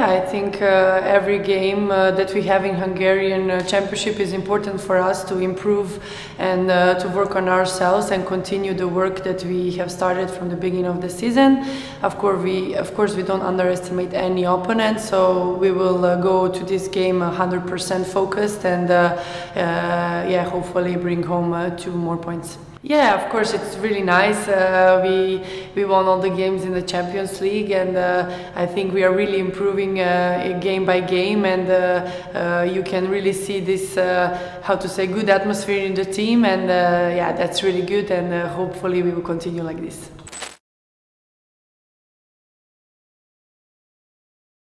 Yeah, I think uh, every game uh, that we have in Hungarian uh, Championship is important for us to improve and uh, to work on ourselves and continue the work that we have started from the beginning of the season. Of course, we of course we don't underestimate any opponent, so we will uh, go to this game 100% focused and uh, yeah, hopefully bring home two more points. Yeah, of course, it's really nice. Uh, we we won all the games in the Champions League, and uh, I think we are really improving uh, game by game. And uh, you can really see this, how to say, good atmosphere in the team. And yeah, that's really good. And hopefully, we will continue like this.